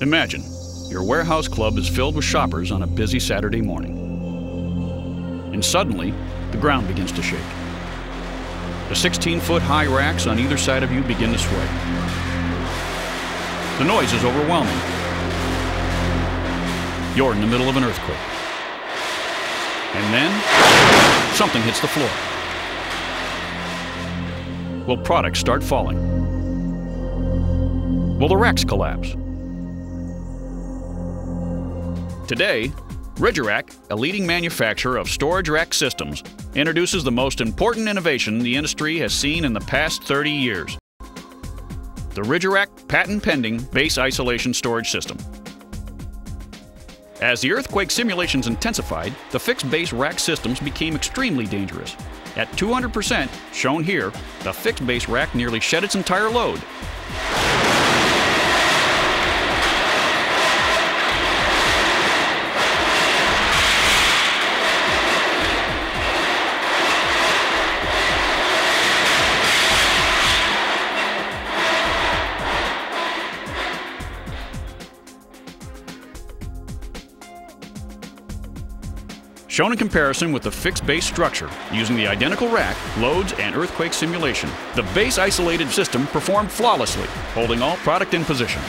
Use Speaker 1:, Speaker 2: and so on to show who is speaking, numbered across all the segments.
Speaker 1: Imagine your warehouse club is filled with shoppers on a busy Saturday morning. And suddenly, the ground begins to shake. The 16 foot high racks on either side of you begin to sway. The noise is overwhelming. You're in the middle of an earthquake. And then, something hits the floor. Will products start falling? Will the racks collapse? Today, Ridg-U-Rak, a leading manufacturer of storage rack systems, introduces the most important innovation the industry has seen in the past 30 years the Ridg-U-Rak patent pending base isolation storage system. As the earthquake simulations intensified, the fixed base rack systems became extremely dangerous. At 200%, shown here, the fixed base rack nearly shed its entire load, shown in comparison with the fixed base structure using the identical rack, loads, and earthquake simulation. The base isolated system performed flawlessly, holding all product in position.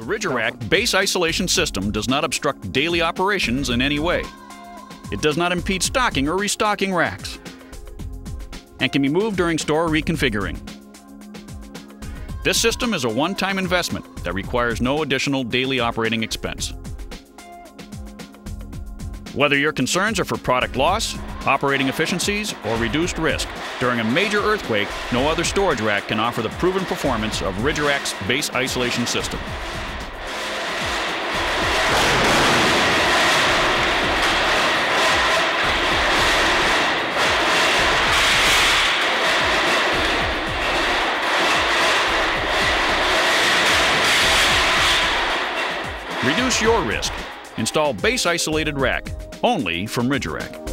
Speaker 1: The Ridg-U-Rak base isolation system does not obstruct daily operations in any way. It does not impede stocking or restocking racks and can be moved during store reconfiguring. This system is a one-time investment that requires no additional daily operating expense. Whether your concerns are for product loss, operating efficiencies, or reduced risk, during a major earthquake, no other storage rack can offer the proven performance of Ridg-U-Rak's base isolation system. Reduce your risk. Install base isolated rack only from Ridg-U-Rak.